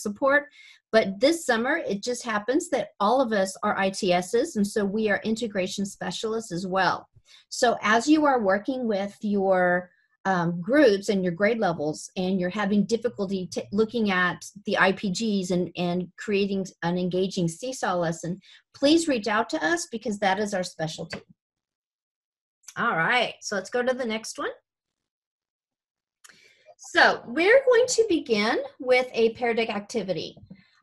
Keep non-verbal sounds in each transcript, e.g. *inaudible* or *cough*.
support. But this summer, it just happens that all of us are ITSs, and so we are integration specialists as well. So as you are working with your um, groups and your grade levels and you're having difficulty t- looking at the IPGs and, and creating an engaging seesaw lesson, please reach out to us because that is our specialty. All right, so let's go to the next one. So we're going to begin with a Pear Deck activity.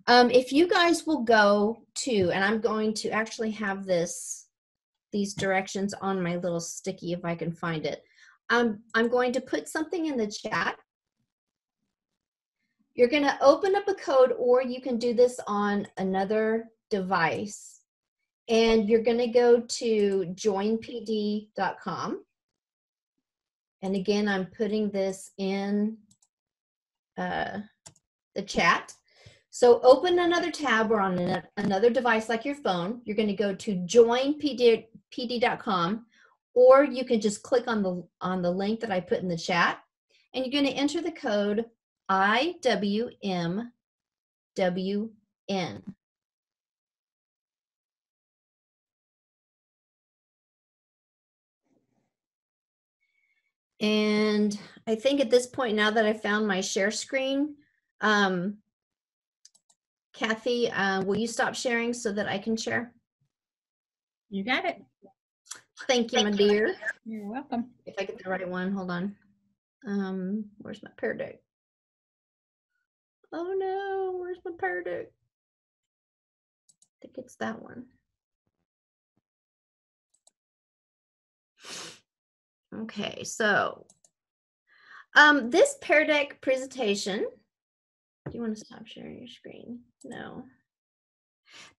Um, if you guys will go to, and I'm going to actually have this, these directions on my little sticky if I can find it. I'm, I'm going to put something in the chat. You're going to open up a code or you can do this on another device. And you're going to go to joinpd.com. And again, I'm putting this in uh, the chat. So open another tab or on another device like your phone. You're going to go to joinpd.com or you can just click on the on the link that I put in the chat and you're going to enter the code IWMWN. And I think at this point, now that I found my share screen, um, Kathy, uh, will you stop sharing so that I can share? You got it. Thank you, my dear. You're welcome. If I get the right one, hold on. Um, where's my Pear Deck? Oh no, where's my Pear Deck? I think it's that one. Okay, so um, this Pear Deck presentation, do you want to stop sharing your screen? No.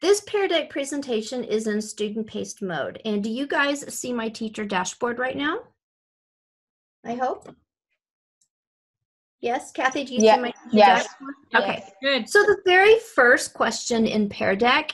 This Pear Deck presentation is in student paced mode. And do you guys see my teacher dashboard right now? I hope. Yes, Kathy, do you yeah. see my teacher yes. dashboard? Okay, yes. good. So the very first question in Pear Deck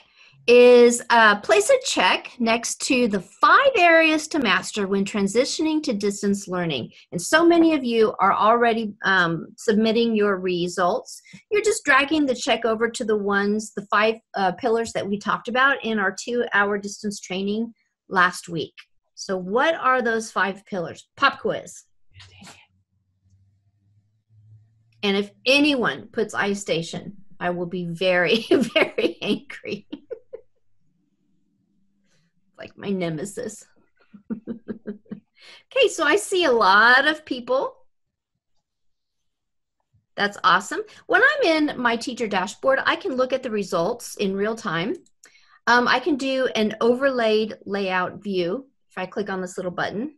is uh, place a check next to the five areas to master when transitioning to distance learning. And so many of you are already um, submitting your results. You're just dragging the check over to the ones, the five uh, pillars that we talked about in our two hour distance training last week. So, what are those five pillars? Pop quiz. And if anyone puts iStation, I will be very, *laughs* very angry like my nemesis. *laughs* okay, so I see a lot of people. That's awesome. When I'm in my teacher dashboard, I can look at the results in real time. Um, I can do an overlaid layout view if I click on this little button.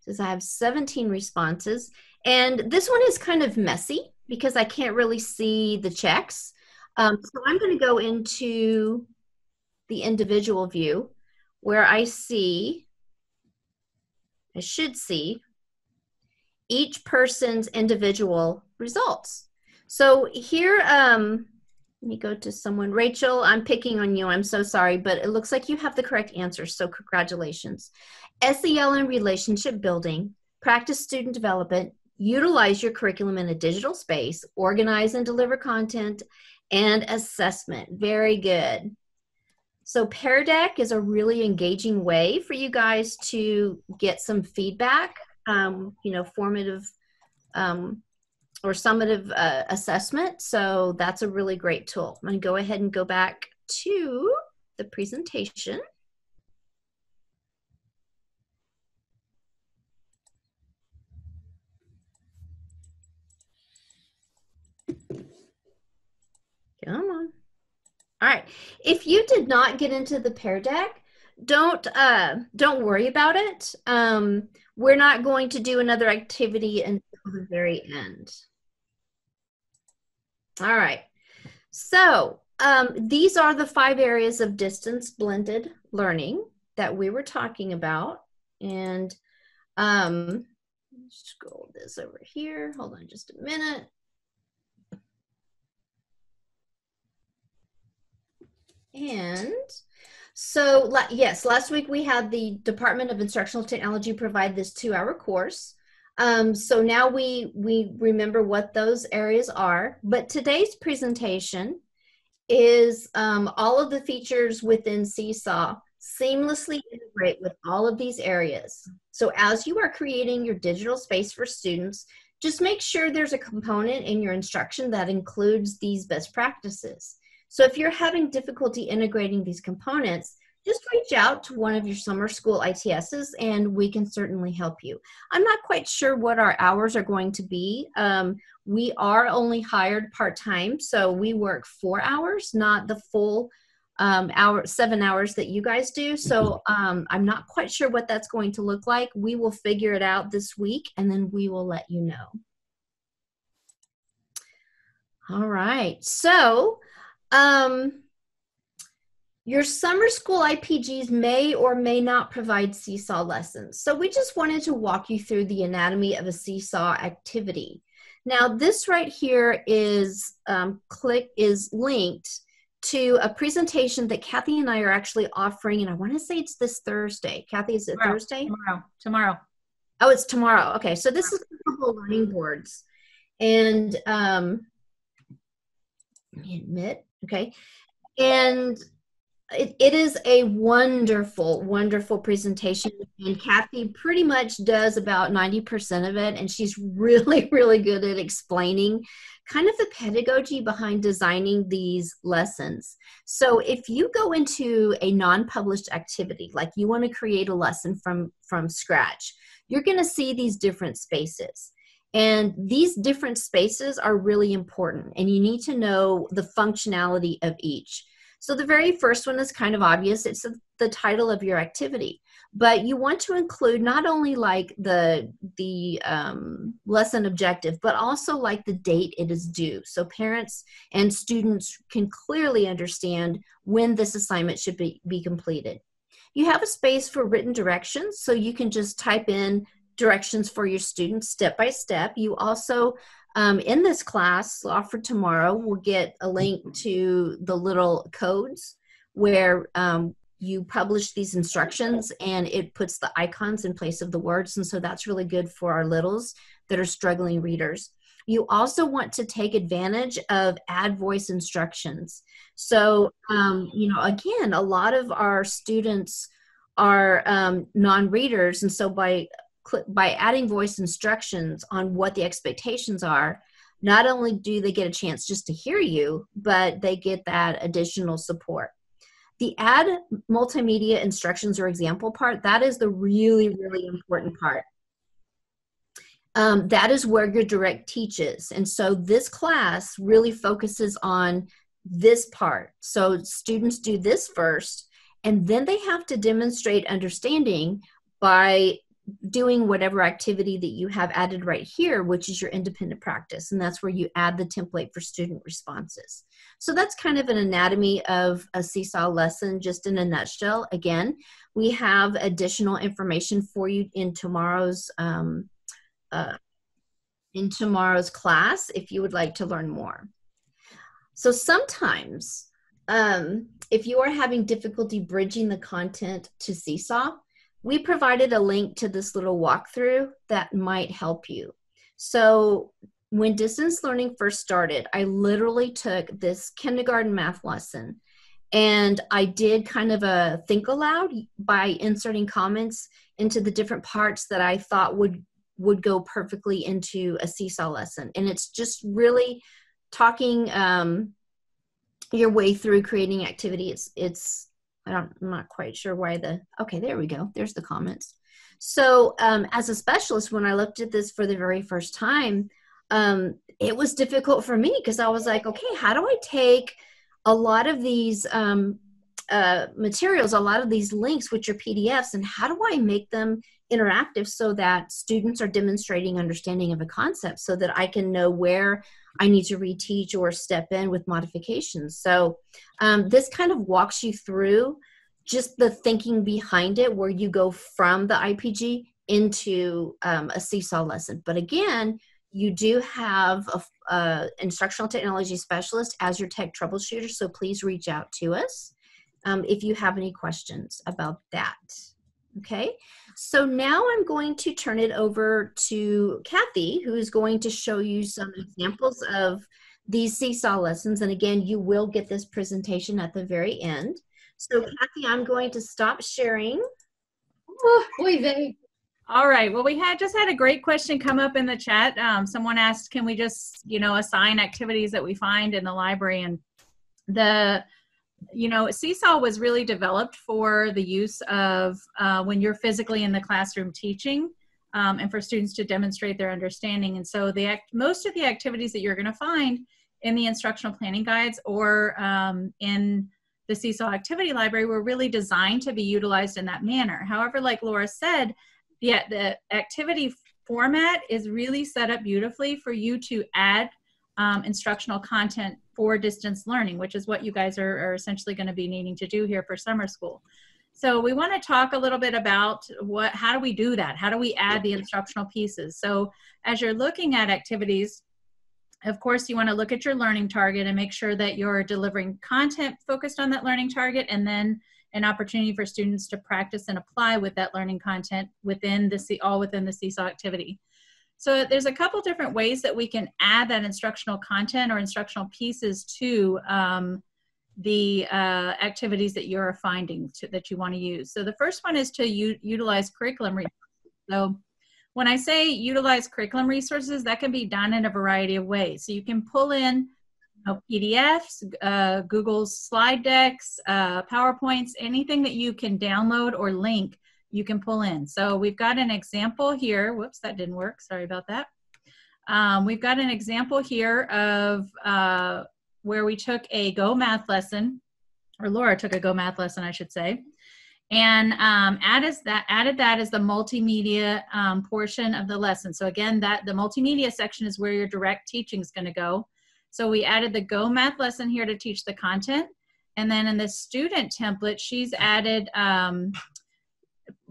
Says I have 17 responses. And this one is kind of messy because I can't really see the checks. Um, so I'm going to go into the individual view where I see, I should see, each person's individual results. So here, um, let me go to someone. Rachel, I'm picking on you. I'm so sorry, but it looks like you have the correct answer. So congratulations. SEL and relationship building, practice student development, utilize your curriculum in a digital space, organize and deliver content, and assessment. Very good. So Pear Deck is a really engaging way for you guys to get some feedback, um, you know, formative um, or summative uh, assessment. So that's a really great tool. I'm going to go ahead and go back to the presentation. Come on. All right. If you did not get into the Pear Deck, don't uh, don't worry about it. Um, we're not going to do another activity until the very end. All right. So um, these are the five areas of distance blended learning that we were talking about. And um, scroll this over here. Hold on just a minute. And so, yes, last week we had the Department of Instructional Technology provide this two hour course. Um, so now we we remember what those areas are. But today's presentation is um, all of the features within Seesaw seamlessly integrate with all of these areas. So as you are creating your digital space for students, just make sure there's a component in your instruction that includes these best practices. So if you're having difficulty integrating these components, just reach out to one of your summer school ITSs and we can certainly help you. I'm not quite sure what our hours are going to be. Um, we are only hired part time, so we work four hours, not the full um, hour, seven hours that you guys do. So um, I'm not quite sure what that's going to look like. We will figure it out this week and then we will let you know. All right, so um, your summer school IPGs may or may not provide seesaw lessons. So we just wanted to walk you through the anatomy of a seesaw activity. Now this right here is um, click is linked to a presentation that Kathy and I are actually offering, and I want to say it's this Thursday. Kathy, is it Tomorrow. Thursday? Tomorrow. Tomorrow. Oh, it's tomorrow. Okay, so this is the learning boards, and um, let me admit, okay, and it, it is a wonderful, wonderful presentation. And Kathy pretty much does about 90% of it. And she's *laughs* really, really good at explaining kind of the pedagogy behind designing these lessons. So if you go into a non-published activity, like you want to create a lesson from, from scratch, you're going to see these different spaces. And these different spaces are really important, and you need to know the functionality of each. So the very first one is kind of obvious. It's the title of your activity, but you want to include not only like the the um, lesson objective, but also like the date it is due. So parents and students can clearly understand when this assignment should be, be completed. You have a space for written directions, so you can just type in directions for your students step by step. You also um, in this class offered tomorrow, we'll get a link to the little codes where um, you publish these instructions and it puts the icons in place of the words. And so that's really good for our littles that are struggling readers. You also want to take advantage of add voice instructions. So, um, you know, again, a lot of our students are um, non-readers. And so by by adding voice instructions on what the expectations are, not only do they get a chance just to hear you, but they get that additional support. The add multimedia instructions or example part, that is the really, really important part. Um, that is where your direct teaches. And so this class really focuses on this part. So students do this first, and then they have to demonstrate understanding by doing whatever activity that you have added right here, which is your independent practice. And that's where you add the template for student responses. So that's kind of an anatomy of a Seesaw lesson, just in a nutshell. Again, we have additional information for you in tomorrow's um, uh, in tomorrow's class if you would like to learn more. So sometimes um, if you are having difficulty bridging the content to Seesaw, we provided a link to this little walkthrough that might help you. So when distance learning first started, I literally took this kindergarten math lesson and I did kind of a think aloud by inserting comments into the different parts that I thought would would go perfectly into a seesaw lesson. And it's just really talking um, your way through creating activity. It's it's I don't, I'm not quite sure why the, okay, there we go. There's the comments. So um, as a specialist, when I looked at this for the very first time, um, it was difficult for me because I was like, okay, how do I take a lot of these um, uh, materials, a lot of these links, which are PDFs, and how do I make them interactive so that students are demonstrating understanding of a concept so that I can know where I need to reteach or step in with modifications. So um, this kind of walks you through just the thinking behind it where you go from the IPG into um, a seesaw lesson. But again, you do have a, a, instructional technology specialist as your tech troubleshooter, so please reach out to us um, if you have any questions about that. Okay, so now I'm going to turn it over to Kathy, who is going to show you some examples of these seesaw lessons. And again, you will get this presentation at the very end. So Kathy, I'm going to stop sharing. Oh, oy All right. Well, we had just had a great question come up in the chat. Um, someone asked, can we just, you know, assign activities that we find in the library? And the you know, Seesaw was really developed for the use of uh, when you're physically in the classroom teaching um, and for students to demonstrate their understanding. And so the act, most of the activities that you're going to find in the instructional planning guides or um, in the Seesaw Activity Library were really designed to be utilized in that manner. However, like Laura said, the, the activity format is really set up beautifully for you to add um, instructional content for distance learning, which is what you guys are, are essentially going to be needing to do here for summer school. So we want to talk a little bit about what, how do we do that? How do we add the instructional pieces? So as you're looking at activities, of course, you want to look at your learning target and make sure that you're delivering content focused on that learning target and then an opportunity for students to practice and apply with that learning content within the all within the seesaw activity. So there's a couple different ways that we can add that instructional content or instructional pieces to um, the uh, activities that you're finding to, that you want to use. So the first one is to utilize curriculum resources. So when I say utilize curriculum resources, that can be done in a variety of ways. So you can pull in you know, PDFs, uh, Google's slide decks, uh, PowerPoints, anything that you can download or link you can pull in. So we've got an example here. Whoops, that didn't work. Sorry about that. Um, we've got an example here of uh, where we took a Go Math lesson, or Laura took a Go Math lesson, I should say, and um, added that added that as the multimedia um, portion of the lesson. So again, that the multimedia section is where your direct teaching is going to go. So we added the Go Math lesson here to teach the content. And then in the student template, she's added um,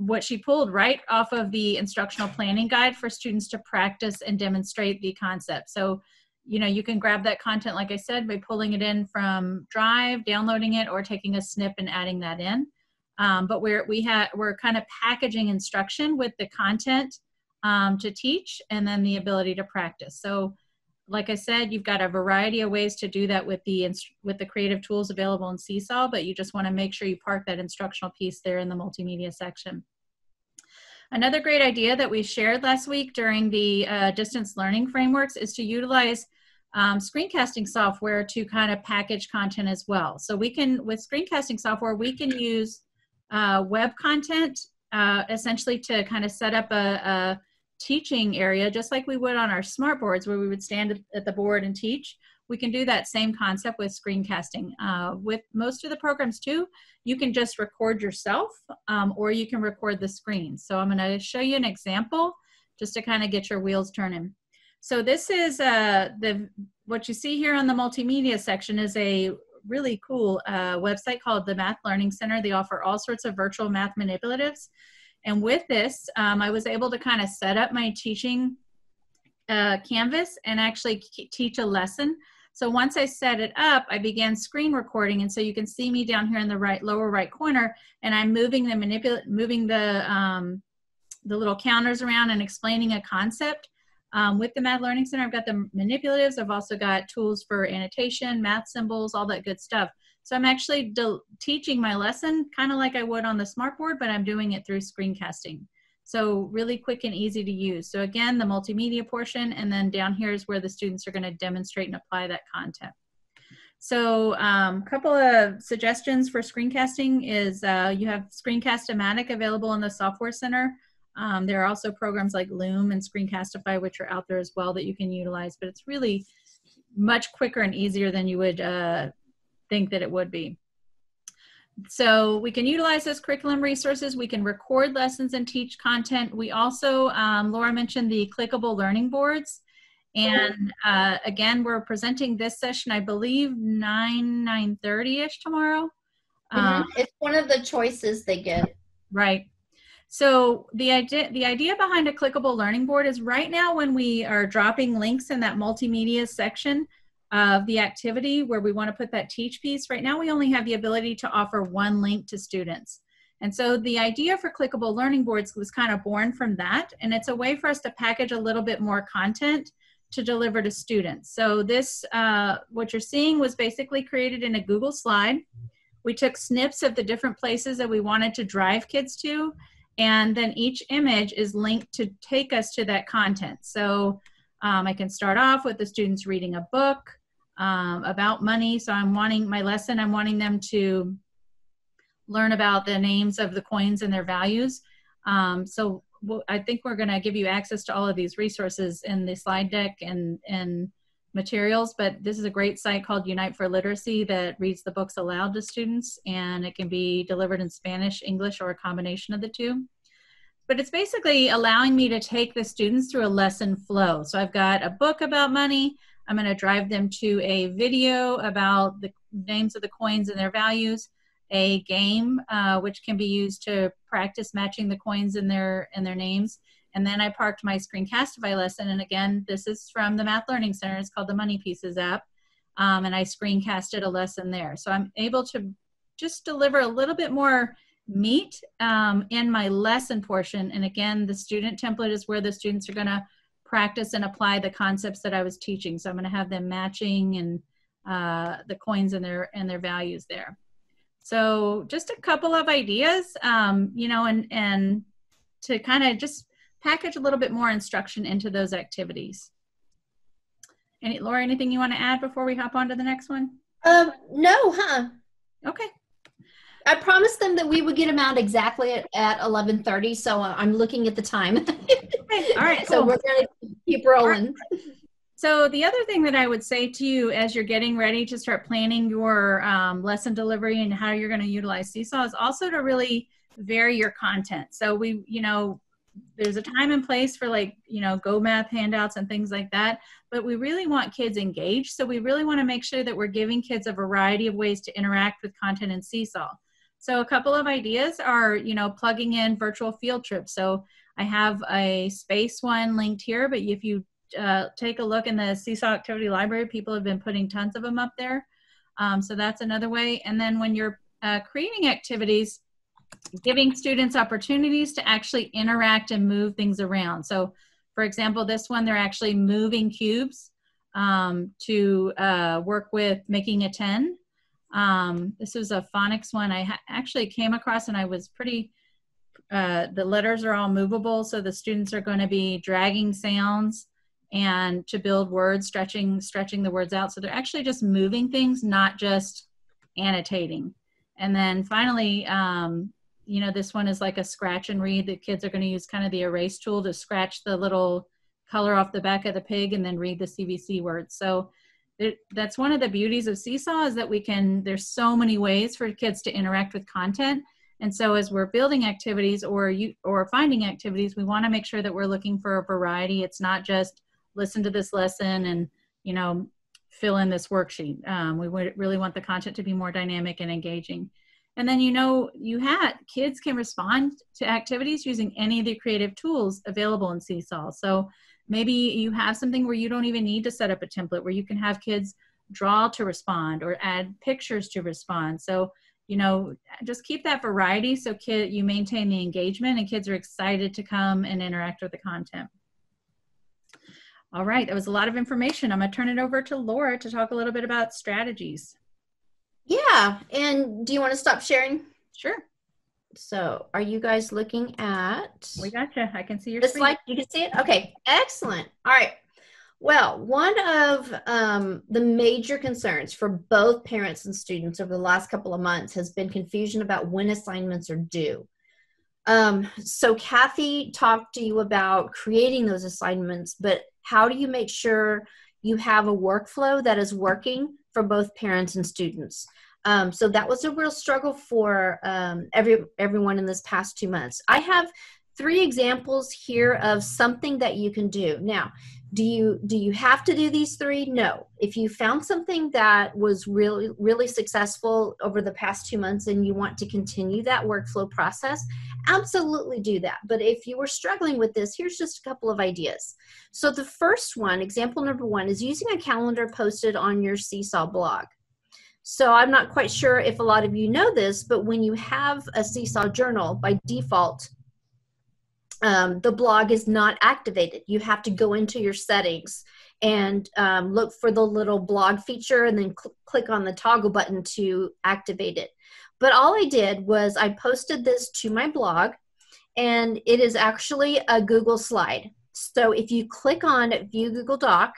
what she pulled right off of the instructional planning guide for students to practice and demonstrate the concept. So, you know, you can grab that content, like I said, by pulling it in from Drive, downloading it, or taking a snip and adding that in. Um, but we're we have we're kind of packaging instruction with the content um, to teach, and then the ability to practice. So like I said, you've got a variety of ways to do that with the with the creative tools available in Seesaw, but you just want to make sure you park that instructional piece there in the multimedia section. Another great idea that we shared last week during the uh, distance learning frameworks is to utilize um, screencasting software to kind of package content as well. So we can, with screencasting software, we can use uh, web content uh, essentially to kind of set up a, a teaching area, just like we would on our smart boards where we would stand at the board and teach, we can do that same concept with screencasting. Uh, with most of the programs too, you can just record yourself um, or you can record the screen. So I'm gonna show you an example just to kind of get your wheels turning. So this is uh, the what you see here on the multimedia section is a really cool uh, website called the Math Learning Center. They offer all sorts of virtual math manipulatives. And with this, um, I was able to kind of set up my teaching uh, canvas and actually teach a lesson. So once I set it up, I began screen recording. And so you can see me down here in the right lower right corner, and I'm moving the manipulate, moving the, um, the little counters around and explaining a concept. Um, with the Math Learning Center, I've got the manipulatives. I've also got tools for annotation, math symbols, all that good stuff. So I'm actually teaching my lesson kind of like I would on the smartboard, but I'm doing it through screencasting. So really quick and easy to use. So again, the multimedia portion, and then down here is where the students are gonna demonstrate and apply that content. So a um, couple of suggestions for screencasting is uh, you have Screencast-O-Matic available in the Software Center. Um, there are also programs like Loom and Screencastify, which are out there as well that you can utilize, but it's really much quicker and easier than you would uh, think that it would be. So we can utilize those curriculum resources. We can record lessons and teach content. We also, um, Laura mentioned the clickable learning boards. And uh, again, we're presenting this session, I believe, 9, 9.30ish tomorrow. Mm -hmm. um, it's one of the choices they get. Right. So the idea, the idea behind a clickable learning board is right now when we are dropping links in that multimedia section, of the activity where we want to put that teach piece. Right now, we only have the ability to offer one link to students. And so the idea for clickable learning boards was kind of born from that. And it's a way for us to package a little bit more content to deliver to students. So this, uh, what you're seeing was basically created in a Google slide. We took snips of the different places that we wanted to drive kids to, and then each image is linked to take us to that content. So um, I can start off with the students reading a book um, about money. So I'm wanting my lesson, I'm wanting them to learn about the names of the coins and their values. Um, so I think we're going to give you access to all of these resources in the slide deck and, and materials, but this is a great site called Unite for Literacy that reads the books aloud to students and it can be delivered in Spanish, English, or a combination of the two. But it's basically allowing me to take the students through a lesson flow. So I've got a book about money. I'm going to drive them to a video about the names of the coins and their values a game uh, which can be used to practice matching the coins in their in their names. And then I parked my Screencastify lesson. And again, this is from the Math Learning Center. It's called the Money Pieces app. Um, and I screencasted a lesson there. So I'm able to just deliver a little bit more meat um, in my lesson portion. And again, the student template is where the students are going to practice and apply the concepts that I was teaching. So I'm going to have them matching and uh, the coins and their and their values there. So just a couple of ideas, um, you know, and, and to kind of just package a little bit more instruction into those activities. Any, Laura, anything you want to add before we hop on to the next one? Um, no, huh? Okay. I promised them that we would get them out exactly at, at 11.30, so I'm looking at the time. okay. All right, *laughs* So we're going to keep rolling. So the other thing that I would say to you as you're getting ready to start planning your um, lesson delivery and how you're going to utilize Seesaw is also to really vary your content. So we, you know, there's a time and place for like, you know, Go Math handouts and things like that, but we really want kids engaged. So we really want to make sure that we're giving kids a variety of ways to interact with content in Seesaw. So a couple of ideas are, you know, plugging in virtual field trips. So I have a space one linked here, but if you uh, take a look in the Seesaw Activity Library. People have been putting tons of them up there. Um, so that's another way. And then when you're uh, creating activities, giving students opportunities to actually interact and move things around. So for example, this one, they're actually moving cubes um, to uh, work with making a 10. Um, this was a phonics one I actually came across and I was pretty, uh, the letters are all movable. So the students are going to be dragging sounds and to build words, stretching stretching the words out. So they're actually just moving things, not just annotating. And then finally, um, you know, this one is like a scratch and read. The kids are going to use kind of the erase tool to scratch the little color off the back of the pig and then read the CVC words. So that's one of the beauties of Seesaw is that we can, there's so many ways for kids to interact with content. And so as we're building activities or you or finding activities, we want to make sure that we're looking for a variety. It's not just listen to this lesson and you know fill in this worksheet um, we would really want the content to be more dynamic and engaging and then you know you had kids can respond to activities using any of the creative tools available in seesaw so maybe you have something where you don't even need to set up a template where you can have kids draw to respond or add pictures to respond so you know just keep that variety so kid you maintain the engagement and kids are excited to come and interact with the content all right, that was a lot of information. I'm going to turn it over to Laura to talk a little bit about strategies. Yeah, and do you want to stop sharing? Sure. So, are you guys looking at? We gotcha. I can see your the slide. You can see it. Okay, excellent. All right. Well, one of um, the major concerns for both parents and students over the last couple of months has been confusion about when assignments are due. Um, so, Kathy talked to you about creating those assignments, but how do you make sure you have a workflow that is working for both parents and students? Um, so that was a real struggle for um, every everyone in this past two months. I have three examples here of something that you can do. Now, do you do you have to do these three? No. If you found something that was really really successful over the past two months and you want to continue that workflow process absolutely do that. But if you were struggling with this here's just a couple of ideas. So the first one example number one is using a calendar posted on your seesaw blog So I'm not quite sure if a lot of you know this, but when you have a Seesaw journal, by default, um, the blog is not activated. You have to go into your settings and um, look for the little blog feature and then cl- click on the toggle button to activate it. But all I did was I posted this to my blog and it is actually a Google slide. So if you click on View Google Doc,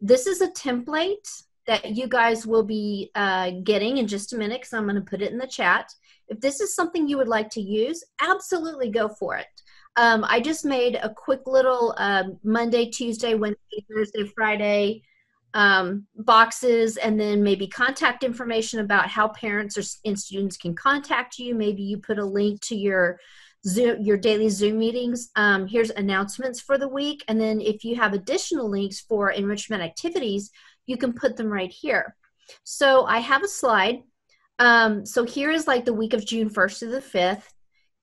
this is a template that you guys will be uh, getting in just a minute because I'm going to put it in the chat. If this is something you would like to use, absolutely go for it. Um, I just made a quick little um, Monday, Tuesday, Wednesday, Thursday, Friday um, boxes, and then maybe contact information about how parents or, and students can contact you. Maybe you put a link to your Zoom, your daily Zoom meetings. Um, here's announcements for the week, and then if you have additional links for enrichment activities, you can put them right here. So I have a slide. Um, so here is like the week of June 1st to the 5th.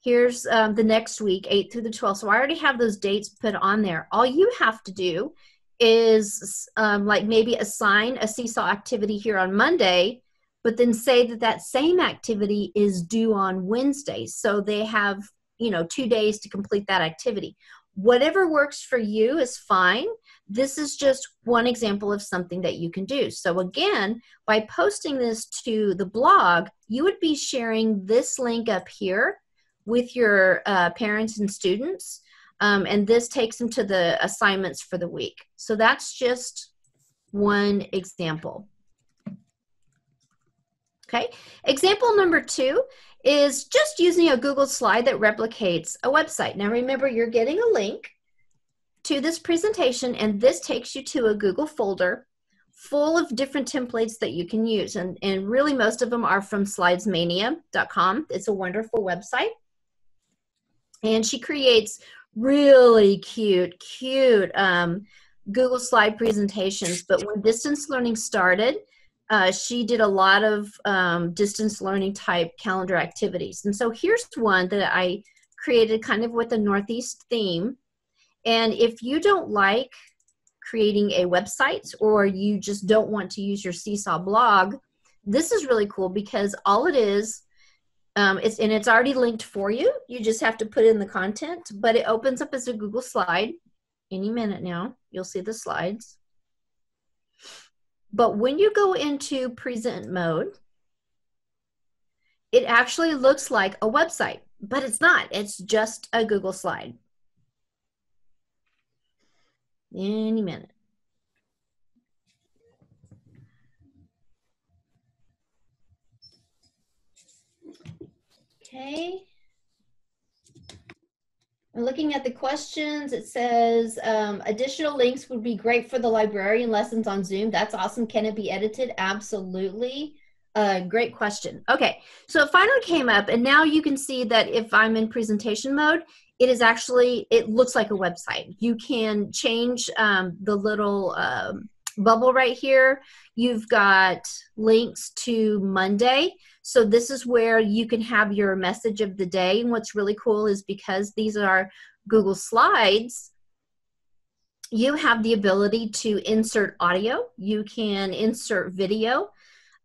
Here's um, the next week, 8th through the 12th. So I already have those dates put on there. All you have to do is um, like maybe assign a seesaw activity here on Monday, but then say that that same activity is due on Wednesday. So they have, you know, two days to complete that activity. Whatever works for you is fine. This is just one example of something that you can do. So again, by posting this to the blog, you would be sharing this link up here with your uh, parents and students. Um, and this takes them to the assignments for the week. So that's just one example. Okay, example number two is just using a Google slide that replicates a website. Now remember, you're getting a link to this presentation and this takes you to a Google folder full of different templates that you can use. And, and really most of them are from slidesmania.com. It's a wonderful website and she creates really cute, cute um, Google slide presentations. But when distance learning started, uh, she did a lot of um, distance learning type calendar activities. And so here's one that I created kind of with a Northeast theme. And if you don't like creating a website or you just don't want to use your Seesaw blog, this is really cool because all it is um, it's and it's already linked for you. You just have to put in the content, but it opens up as a Google slide. Any minute now, you'll see the slides. But when you go into present mode, it actually looks like a website, but it's not. It's just a Google slide. Any minute. Okay. Looking at the questions. It says um, additional links would be great for the librarian lessons on Zoom. That's awesome. Can it be edited? Absolutely. Uh, great question. Okay, so it finally came up, and now you can see that if I'm in presentation mode, it is actually, it looks like a website. You can change um, the little um, bubble right here. You've got links to Monday. So this is where you can have your message of the day. And what's really cool is because these are Google Slides, you have the ability to insert audio. You can insert video.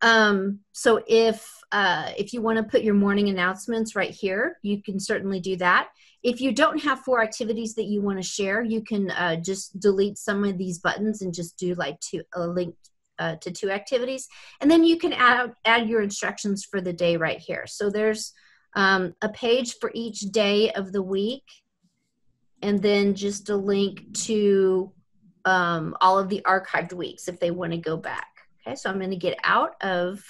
Um, so if uh, if you want to put your morning announcements right here, you can certainly do that. If you don't have four activities that you want to share, you can uh, just delete some of these buttons and just do like two, a link uh, to two activities. And then you can add, add your instructions for the day right here. So there's um, a page for each day of the week and then just a link to um, all of the archived weeks if they want to go back. Okay, so I'm going to get out of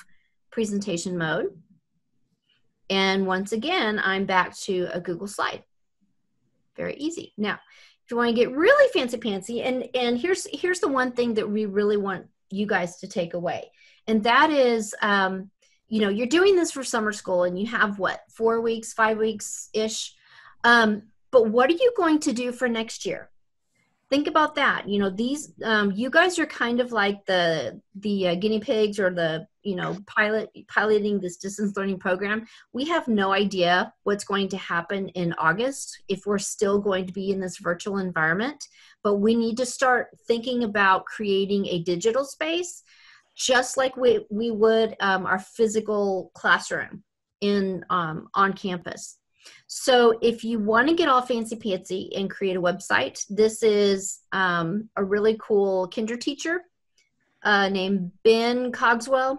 presentation mode. And once again, I'm back to a Google slide. Very easy. Now, if you want to get really fancy pantsy, and, and here's, here's the one thing that we really want you guys to take away. And that is, um, you know, you're doing this for summer school and you have what, four weeks, five weeks ish. Um, but what are you going to do for next year? Think about that. You know, these, um, you guys are kind of like the, the uh, guinea pigs or the, you know, pilot, piloting this distance learning program. We have no idea what's going to happen in August if we're still going to be in this virtual environment but we need to start thinking about creating a digital space just like we, we would um, our physical classroom in um, on campus. So if you want to get all fancy pantsy and create a website, this is um, a really cool kinder teacher uh, named Ben Cogswell.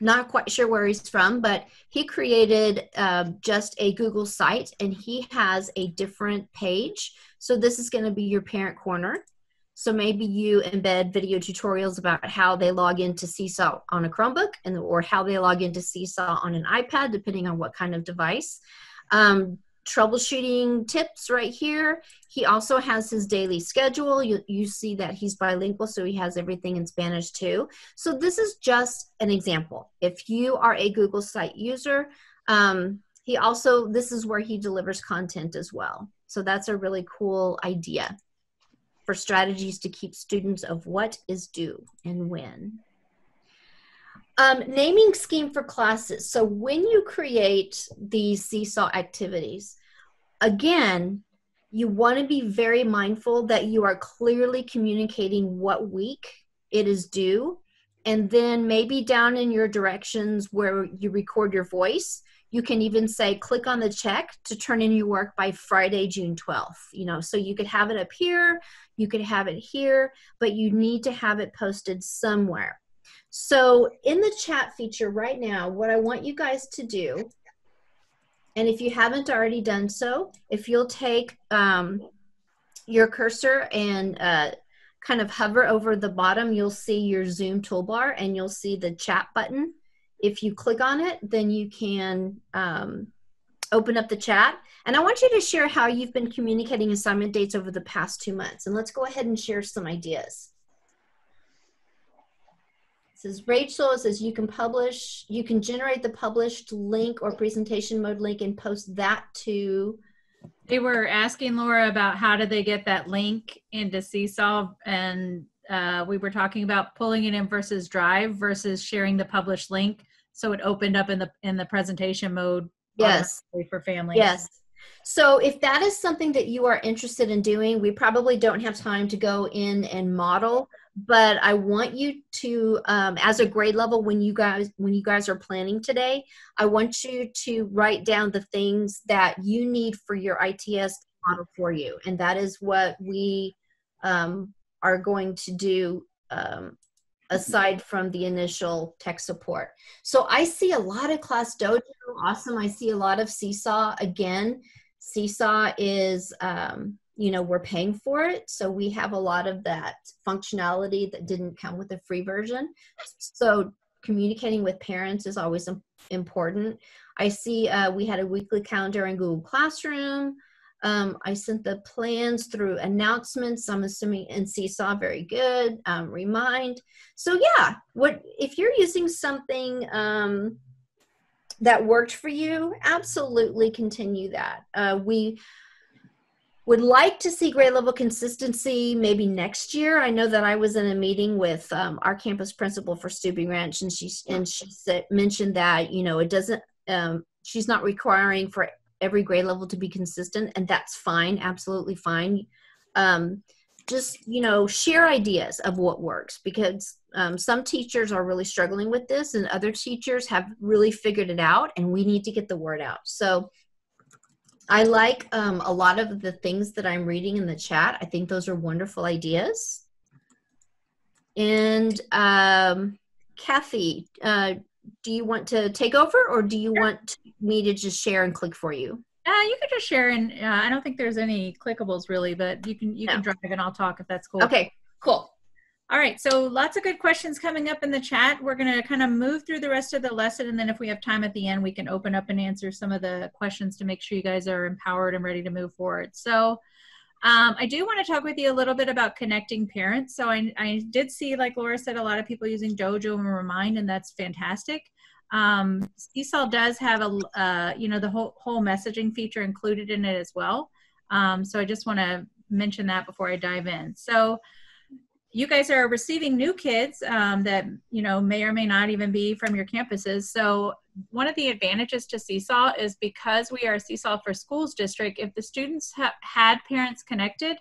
Not quite sure where he's from, but he created uh, just a Google site and he has a different page. So this is going to be your parent corner. So maybe you embed video tutorials about how they log into Seesaw on a Chromebook and or how they log into Seesaw on an iPad, depending on what kind of device. Um, troubleshooting tips right here. He also has his daily schedule. You, you see that he's bilingual, so he has everything in Spanish too. So this is just an example. If you are a Google site user, um, he also, this is where he delivers content as well. So that's a really cool idea for strategies to keep students of what is due and when. Um, naming scheme for classes. So when you create these seesaw activities, again, you want to be very mindful that you are clearly communicating what week it is due. And then maybe down in your directions where you record your voice, you can even say click on the check to turn in your work by friday june 12th you know so you could have it up here you could have it here but you need to have it posted somewhere so in the chat feature right now what i want you guys to do and if you haven't already done so if you'll take um, your cursor and uh, kind of hover over the bottom you'll see your zoom toolbar and you'll see the chat button if you click on it, then you can um, open up the chat. And I want you to share how you've been communicating assignment dates over the past two months. And let's go ahead and share some ideas. Says Rachel, it says you can publish, you can generate the published link or presentation mode link and post that to. They were asking Laura about how did they get that link into Seesaw and uh, we were talking about pulling it in versus drive versus sharing the published link. So it opened up in the in the presentation mode yes. for families. Yes. So if that is something that you are interested in doing we probably don't have time to go in and model but i want you to um, as a grade level when you guys when you guys are planning today i want you to write down the things that you need for your its model for you and that is what we um, are going to do um, aside from the initial tech support. So I see a lot of Class Dojo, awesome. I see a lot of Seesaw. Again, Seesaw is, um, you know, we're paying for it. So we have a lot of that functionality that didn't come with the free version. So communicating with parents is always important. I see uh, we had a weekly calendar in Google Classroom. Um, I sent the plans through announcements. I'm assuming in Seesaw, very good. Um, remind. So yeah, what if you're using something um, that worked for you? Absolutely continue that. Uh, we would like to see grade level consistency maybe next year. I know that I was in a meeting with um, our campus principal for Steubing Ranch, and she and she said, mentioned that you know it doesn't. Um, she's not requiring for every grade level to be consistent, and that's fine, absolutely fine. Um, just you know, share ideas of what works because um, some teachers are really struggling with this, and other teachers have really figured it out, and we need to get the word out. So. I like um, a lot of the things that I'm reading in the chat. I think those are wonderful ideas. And um, Kathy, uh, do you want to take over or do you want me to just share and click for you? Uh, you could just share and uh, I don't think there's any clickables really, but you can you no. can drive and I'll talk if that's cool. Okay, cool. All right, so lots of good questions coming up in the chat. We're going to kind of move through the rest of the lesson, and then if we have time at the end, we can open up and answer some of the questions to make sure you guys are empowered and ready to move forward. So um, I do want to talk with you a little bit about connecting parents. So I, I did see, like Laura said, a lot of people using Dojo and Remind, and that's fantastic. Um, Seesaw does have a, uh, you know, the whole, whole messaging feature included in it as well. Um, so I just want to mention that before I dive in. So you guys are receiving new kids um, that you know may or may not even be from your campuses so one of the advantages to seesaw is because we are a seesaw for schools district if the students have had parents connected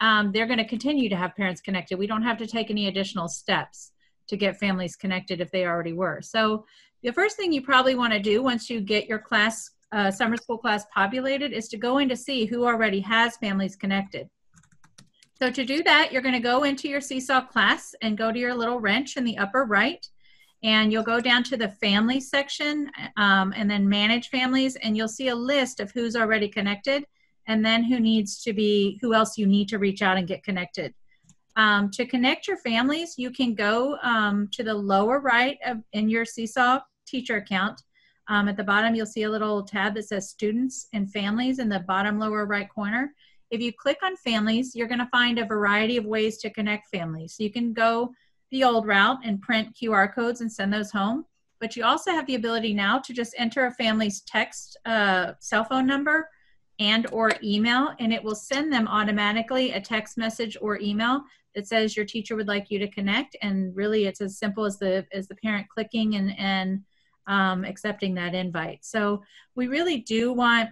um, they're going to continue to have parents connected we don't have to take any additional steps to get families connected if they already were. So the first thing you probably want to do once you get your class, uh, summer school class populated is to go in to see who already has families connected. So to do that, you're going to go into your Seesaw class and go to your little wrench in the upper right. And you'll go down to the family section um, and then manage families. And you'll see a list of who's already connected and then who needs to be, who else you need to reach out and get connected. Um, to connect your families, you can go um, to the lower right of, in your Seesaw teacher account. Um, at the bottom, you'll see a little tab that says Students and Families in the bottom lower right corner. If you click on families, you're going to find a variety of ways to connect families. So you can go the old route and print QR codes and send those home. But you also have the ability now to just enter a family's text uh, cell phone number and or email and it will send them automatically a text message or email that says your teacher would like you to connect and really it's as simple as the as the parent clicking and and um, accepting that invite so we really do want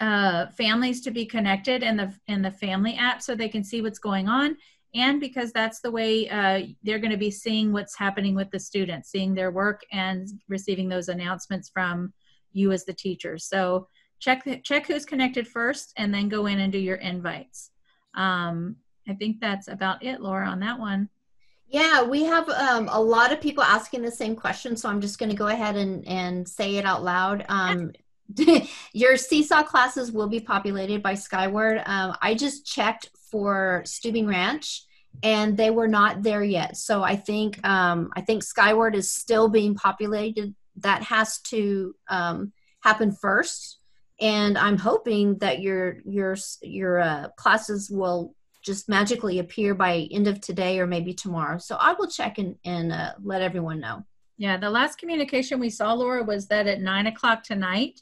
uh, families to be connected in the in the family app so they can see what's going on. And because that's the way uh, they're going to be seeing what's happening with the students seeing their work and receiving those announcements from you as the teacher. So check check who's connected first and then go in and do your invites. Um, i think that's about it laura on that one. Yeah we have um, a lot of people asking the same question so i'm just going to go ahead and, and say it out loud. Um, *laughs* your seesaw classes will be populated by skyward. Um, i just checked for Steubing Ranch and they were not there yet. So i think um, i think skyward is still being populated. That has to um, happen first. And i'm hoping that your your your uh, classes will just magically appear by end of today or maybe tomorrow. So i will check and, and uh, let everyone know. Yeah the last communication we saw laura was that at nine o'clock tonight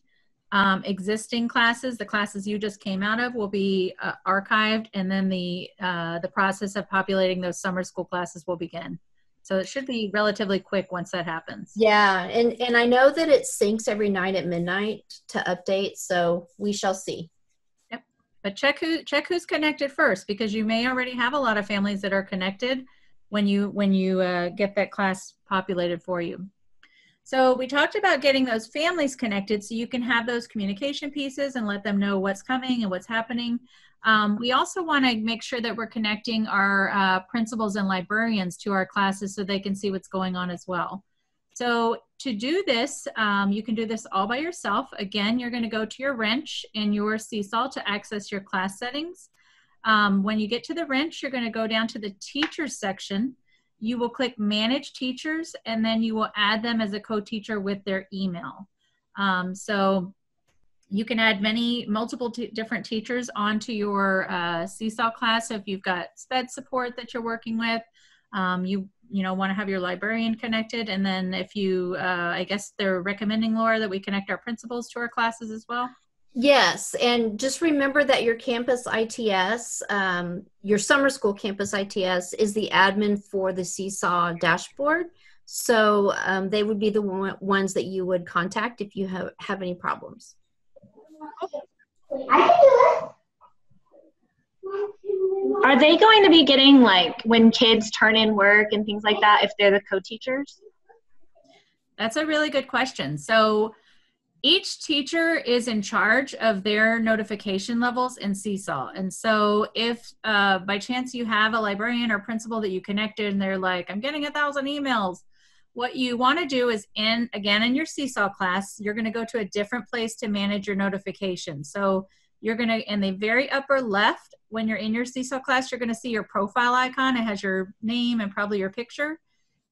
um, existing classes, the classes you just came out of, will be uh, archived, and then the uh, the process of populating those summer school classes will begin. So it should be relatively quick once that happens. Yeah, and and I know that it syncs every night at midnight to update, so we shall see. Yep, but check who check who's connected first because you may already have a lot of families that are connected when you when you uh, get that class populated for you. So we talked about getting those families connected so you can have those communication pieces and let them know what's coming and what's happening. Um, we also want to make sure that we're connecting our uh, principals and librarians to our classes so they can see what's going on as well. So to do this, um, you can do this all by yourself. Again, you're going to go to your wrench in your Seesaw to access your class settings. Um, when you get to the wrench, you're going to go down to the teachers section you will click manage teachers and then you will add them as a co-teacher with their email. Um, so you can add many, multiple different teachers onto your uh, Seesaw class. So if you've got SPED support that you're working with, um, you you know want to have your librarian connected, and then if you, uh, I guess they're recommending Laura that we connect our principals to our classes as well. Yes, and just remember that your campus ITS, um, your summer school campus ITS, is the admin for the Seesaw dashboard. So um, they would be the ones that you would contact if you have, have any problems. Are they going to be getting like when kids turn in work and things like that if they're the co-teachers? That's a really good question. So each teacher is in charge of their notification levels in Seesaw. And so if uh, by chance you have a librarian or principal that you connected and they're like, I'm getting a thousand emails, what you want to do is in, again, in your Seesaw class, you're going to go to a different place to manage your notifications. So you're going to, in the very upper left, when you're in your Seesaw class, you're going to see your profile icon. It has your name and probably your picture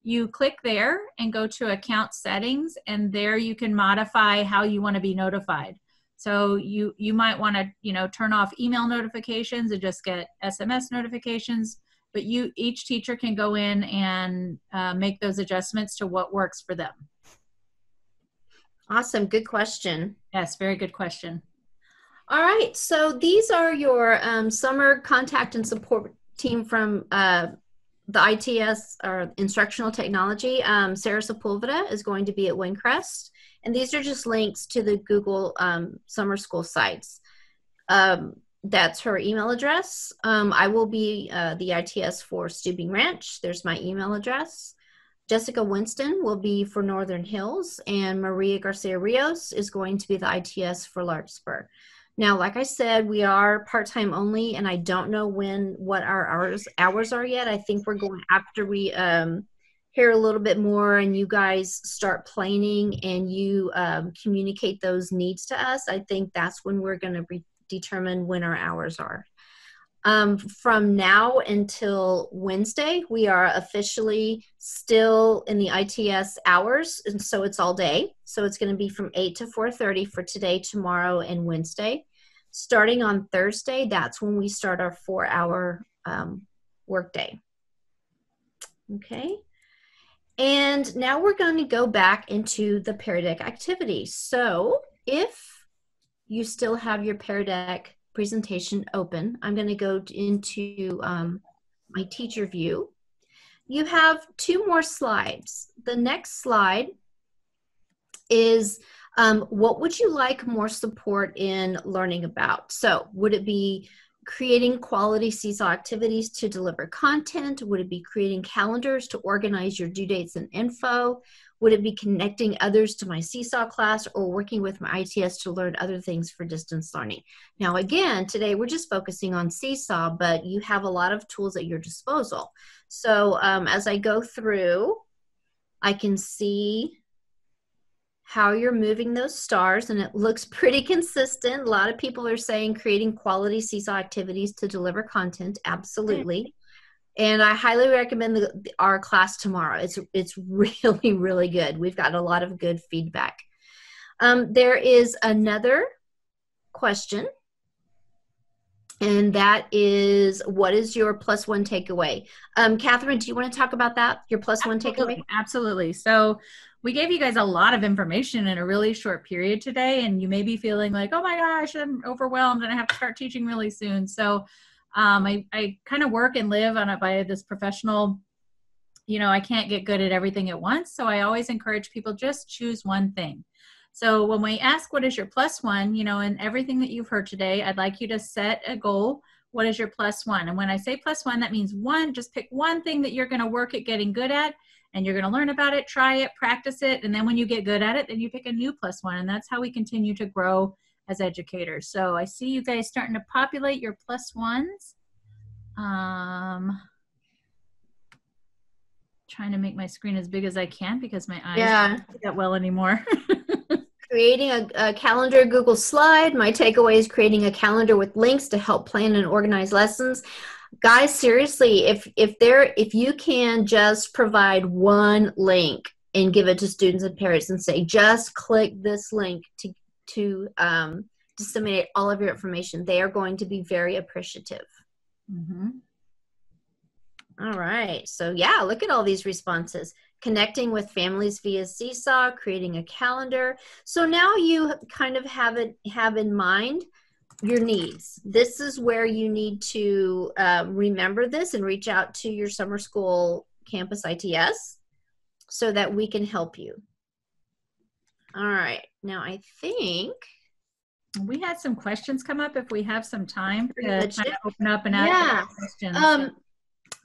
you click there and go to account settings and there you can modify how you want to be notified. So you you might want to you know turn off email notifications and just get sms notifications but you each teacher can go in and uh, make those adjustments to what works for them. Awesome good question. Yes very good question. All right so these are your um, summer contact and support team from uh, the ITS or instructional technology, um, Sarah Sepulveda is going to be at Windcrest. And these are just links to the Google um, summer school sites. Um, that's her email address. Um, I will be uh, the ITS for Steubing Ranch. There's my email address. Jessica Winston will be for Northern Hills, and Maria Garcia Rios is going to be the ITS for Larkspur. Now, like I said, we are part-time only, and I don't know when what our hours hours are yet. I think we're going after we um, hear a little bit more and you guys start planning and you um, communicate those needs to us. I think that's when we're going to re- determine when our hours are. Um, from now until Wednesday, we are officially still in the ITS hours, and so it's all day. So it's going to be from 8 to 4:30 for today, tomorrow, and Wednesday. Starting on Thursday, that's when we start our four-hour um, workday. Okay. And now we're going to go back into the Pear Deck activity. So if you still have your Pear Deck presentation open. I'm going to go into um, my teacher view. You have two more slides. The next slide is um, what would you like more support in learning about? So would it be creating quality Seesaw activities to deliver content? Would it be creating calendars to organize your due dates and info? Would it be connecting others to my Seesaw class or working with my ITS to learn other things for distance learning? Now, again, today we're just focusing on Seesaw, but you have a lot of tools at your disposal. So um, as I go through, I can see how you're moving those stars, and it looks *laughs* pretty consistent. A lot of people are saying creating quality Seesaw activities to deliver content. Absolutely and I highly recommend the, our class tomorrow. It's it's *laughs* really really good. We've got a lot of good feedback. Um, there is another question, and that is, what is your plus one takeaway? Um, Katherine, do you want to talk about that? Your plus one takeaway? Absolutely. So we gave you guys a lot of information in a really short period today, and you may be feeling like, oh my gosh, I'm overwhelmed and I have to start teaching really soon. So um, I, I kind of work and live on it by this professional, you know, I can't get good at everything at once. So I always encourage people just choose one thing. So when we ask what is your plus one, you know, in everything that you've heard today, I'd like you to set a goal. What is your plus one? And when I say plus one, that means one, just pick one thing that you're going to work at getting good at and you're going to learn about it, try it, practice it. And then when you get good at it, then you pick a new plus one. And that's how we continue to grow as educators. So I see you guys starting to populate your plus ones. Um, trying to make my screen as big as I can because my eyes yeah. don't see that well anymore. *laughs* creating a, a, calendar Google slide. My takeaway is creating a calendar with links to help plan and organize lessons. Guys, seriously, if if there if you can just provide one link and give it to students and parents and say just click this link to to um, disseminate all of your information, they are going to be very appreciative. Mm-hmm. All right. So, yeah, look at all these responses. Connecting with families via Seesaw, creating a calendar. So now you kind of have it have in mind your needs. This is where you need to uh, remember this and reach out to your summer school campus ITS so that we can help you. All right. Now I think we had some questions come up. If we have some time to kind of open up and ask yeah. questions. Um,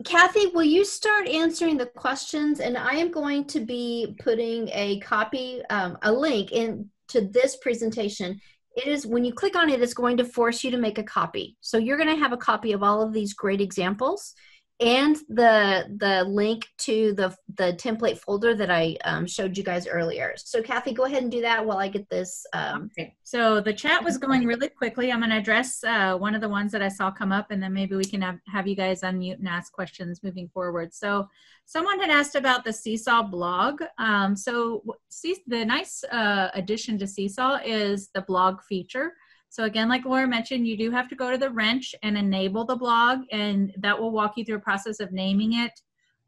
Kathy, will you start answering the questions? And I am going to be putting a copy, um, a link into this presentation. It is when you click on it, it's going to force you to make a copy. So you're going to have a copy of all of these great examples and the the link to the the template folder that I um, showed you guys earlier. So Kathy, go ahead and do that while I get this. Um, okay. So the chat was going really quickly. I'm going to address uh, one of the ones that I saw come up, and then maybe we can have, have you guys unmute and ask questions moving forward. So someone had asked about the Seesaw blog. Um, so the nice uh, addition to Seesaw is the blog feature. So again, like Laura mentioned, you do have to go to the wrench and enable the blog, and that will walk you through a process of naming it.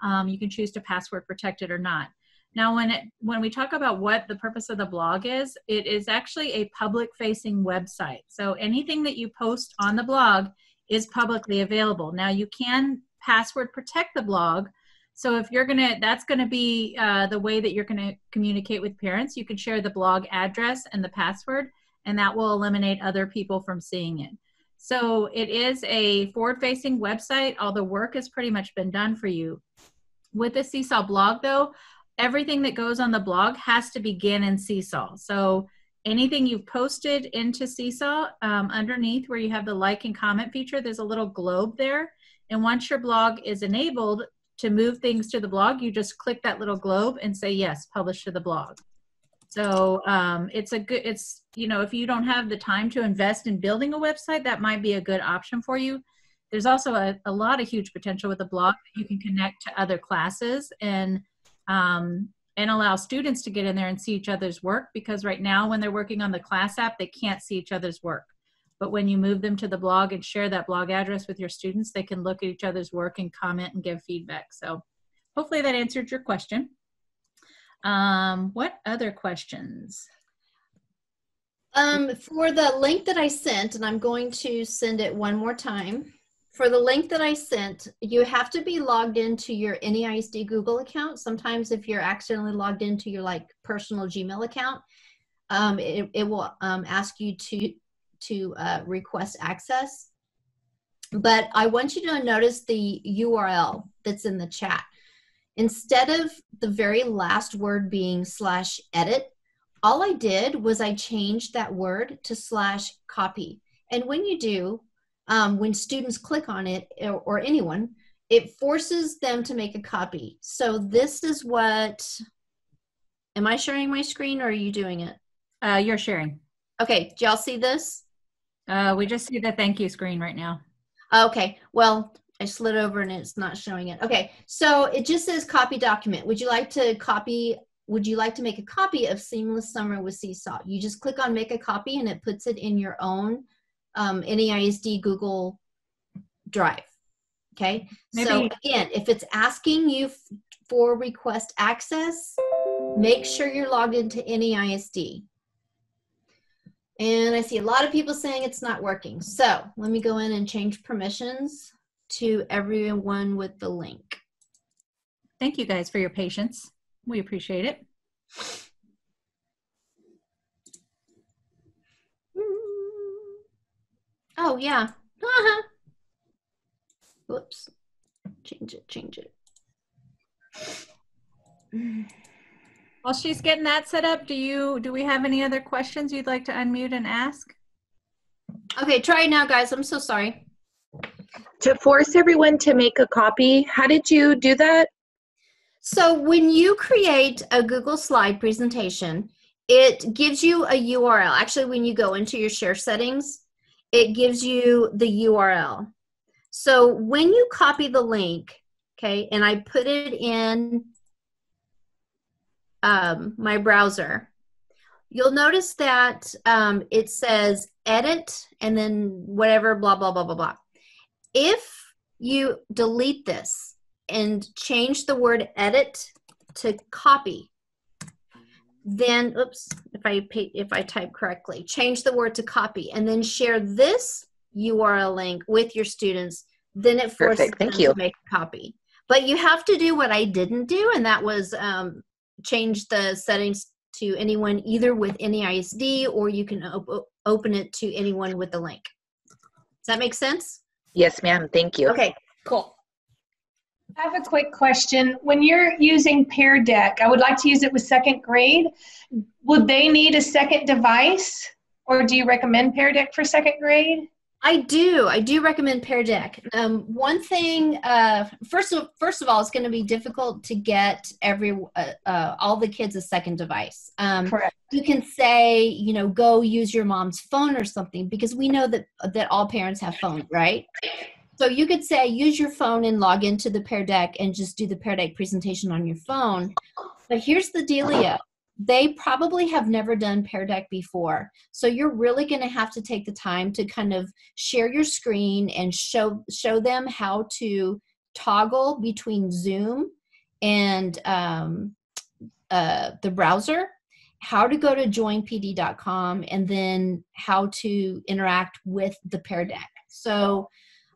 Um, you can choose to password protect it or not. Now, when it when we talk about what the purpose of the blog is, it is actually a public-facing website. So anything that you post on the blog is publicly available. Now, you can password protect the blog. So if you're gonna, that's gonna be uh, the way that you're gonna communicate with parents. You can share the blog address and the password and that will eliminate other people from seeing it. So it is a forward facing website. All the work has pretty much been done for you. with the Seesaw blog, though, everything that goes on the blog has to begin in Seesaw. So anything you've posted into Seesaw, um, underneath where you have the like and comment feature, there's a little globe there. And once your blog is enabled to move things to the blog, you just click that little globe and say, yes, publish to the blog. So um, it's a good, it's, you know, if you don't have the time to invest in building a website, that might be a good option for you. There's also a, a lot of huge potential with a blog you can connect to other classes and um, and allow students to get in there and see each other's work because right now when they're working on the class app they can't see each other's work. But when you move them to the blog and share that blog address with your students they can look at each other's work and comment and give feedback. So hopefully that answered your question um, what other questions um, for the link that i sent and i'm going to send it one more time for the link that I sent, you have to be logged into your NEISD Google account. Sometimes if you're accidentally logged into your like personal Gmail account, um, it, it will um, ask you to, to uh, request access. But I want you to notice the URL that's in the chat. Instead of the very last word being slash edit, all I did was I changed that word to slash copy. And when you do, um, when students click on it or, or anyone, it forces them to make a copy. So this is what, am I sharing my screen or are you doing it? Uh, you're sharing. Okay, do y'all see this? Uh, we just see the thank you screen right now. Okay, well, I slid over and it's not showing it. Okay, so it just says copy document. Would you like to copy, would you like to make a copy of Seamless Summer with Seesaw? You just click on make a copy and it puts it in your own um, NEISD Google Drive. Okay. Maybe. So again, if it's asking you for request access, make sure you're logged into NEISD. And I see a lot of people saying it's not working. So let me go in and change permissions to everyone with the link. Thank you guys for your patience. We appreciate it. *laughs* Oh, yeah. *laughs* Whoops. Change it, change it. *sighs* While she's getting that set up, do you do we have any other questions you'd like to unmute and ask? Okay, try it now, guys. I'm so sorry. To force everyone to make a copy, how did you do that? So when you create a Google slide presentation, it gives you a URL. Actually, when you go into your share settings, it gives you the URL. So when you copy the link, okay, and I put it in um, my browser, you'll notice that um, it says edit and then whatever, blah, blah, blah, blah, blah. If you delete this and change the word edit to copy, then oops if i pay, if i type correctly change the word to copy and then share this url link with your students then it forces Perfect. Thank them you. to make a copy but you have to do what i didn't do and that was um, change the settings to anyone either with NEISD or you can op- open it to anyone with the link does that make sense yes ma'am thank you okay cool I have a quick question. When you're using Pear Deck, I would like to use it with second grade. Would they need a second device, or do you recommend Pear Deck for second grade? I do. I do recommend Pear Deck. Um, one thing, uh, first of first of all, it's going to be difficult to get every uh, uh, all the kids a second device. Um, Correct. You can say, you know, go use your mom's phone or something because we know that that all parents have phones, right? So you could say use your phone and log into the Pear Deck and just do the Pear Deck presentation on your phone. But here's the dealio. They probably have never done Pear Deck before. So you're really going to have to take the time to kind of share your screen and show show them how to toggle between Zoom and um, uh, the browser, how to go to joinpd.com, and then how to interact with the Pear Deck. So